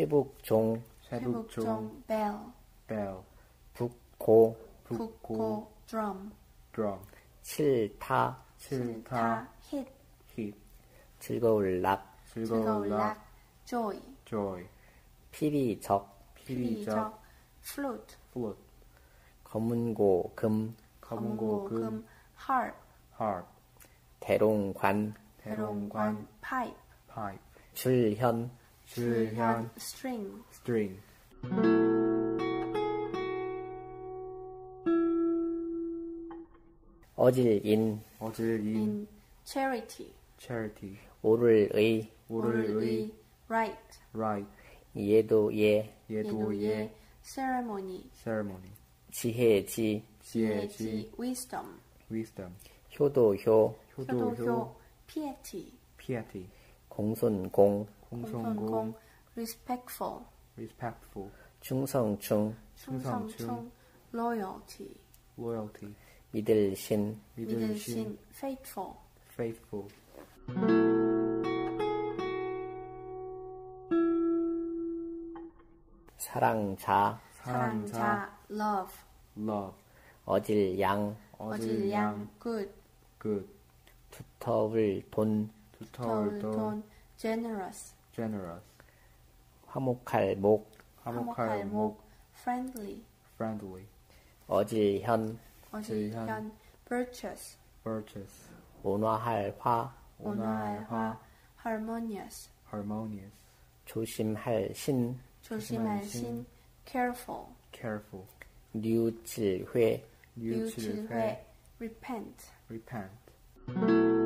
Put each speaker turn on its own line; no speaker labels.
쇠북종,
회복종 bell,
bell,
북고,
북고 drum,
drum,
칠타,
칠타,
hit,
hit,
즐거울 락,
즐거운 락,
락, joy,
joy,
피리적,
피리적,
flute,
flute,
검은고, 금,
검은고, 금,
금, harp,
harp,
대롱관,
대롱관,
pipe,
pipe,
줄현,
줄현,
string,
string,
어질인,
어질인,
in charity,
charity,
오를의,
오를의,
right,
right,
예도예,
예도예,
ceremony,
ceremony,
지혜지,
지혜지,
wisdom,
wisdom,
효도효,
효도효,
효도효, piety,
piety, 공손공,
공손공, respectful,
respectful,
충성충,
충성충, loyalty,
loyalty,
믿을 신,
믿을 신, faithful,
faithful,
사랑자,
사랑자,
사랑자, love,
love,
어질양,
어질양, good,
good,
두터울 돈,
두터울 돈,
돈, generous,
generous,
화목할 목,
화목할 목,
friendly,
friendly,
어질현,
어질현, virtuous,
virtuous,
온화할 화,
온화할 화, harmonious,
harmonious,
조심할 신,
조심할 신, careful,
careful,
류칠회,
유칠회,
유칠회, repent,
repent,